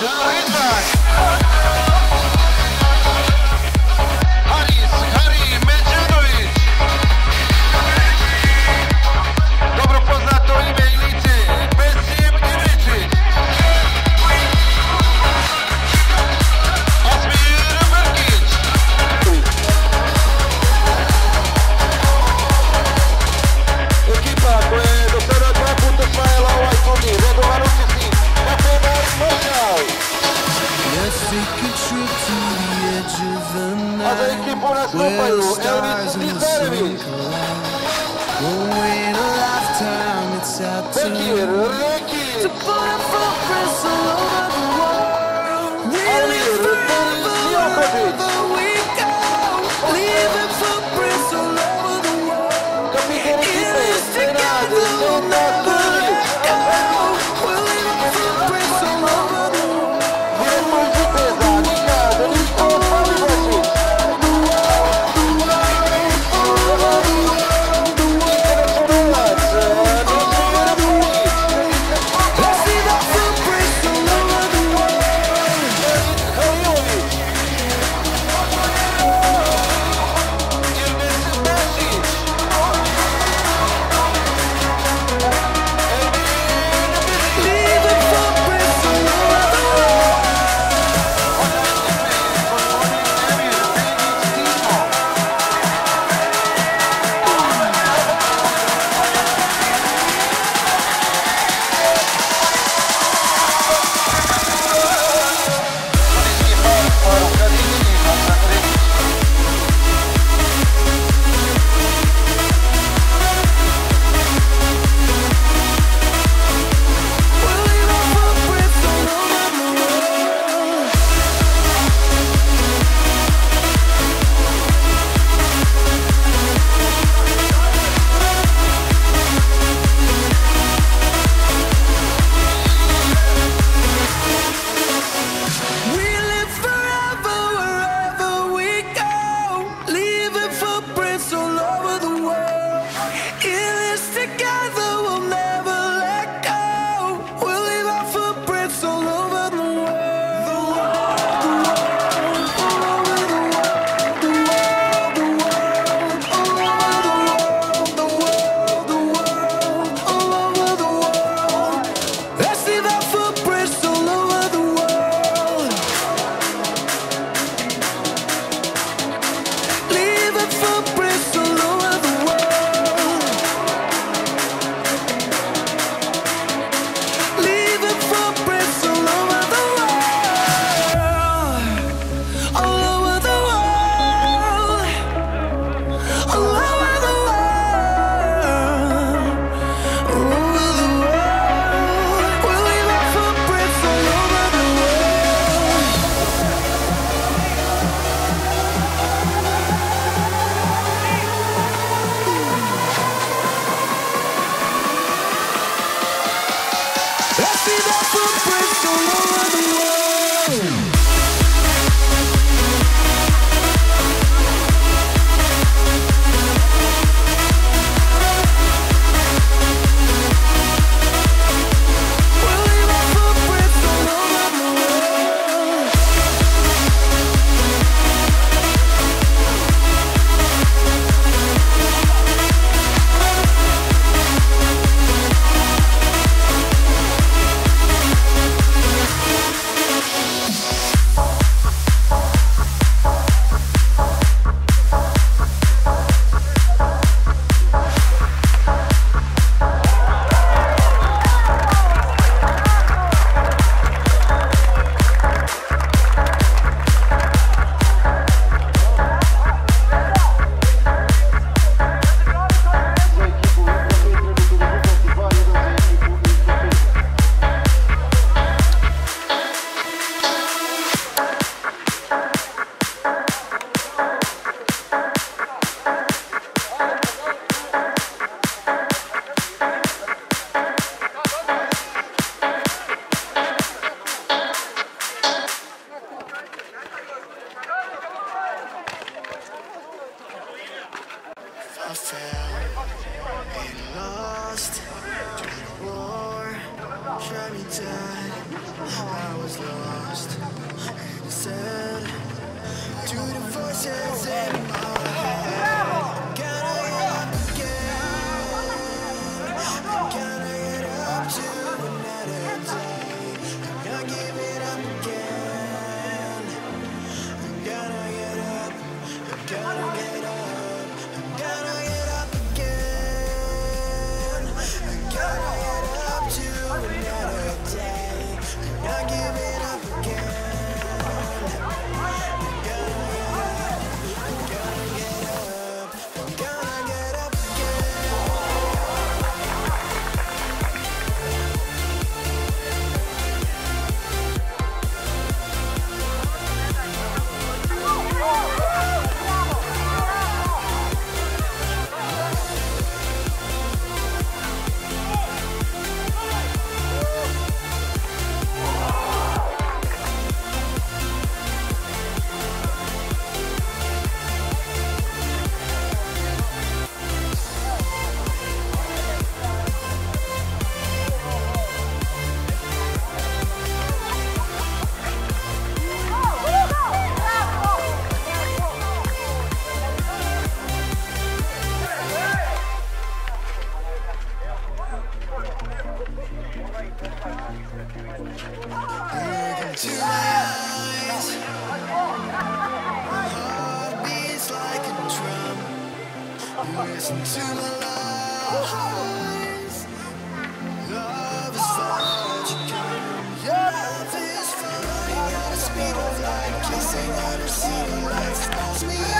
Good. It's a beautiful I fell and lost during the war. Shut me down. I was lost and sad to the voices in my head. Listen to my lies. Love is. Love is. Got speed of light, kissing city lights.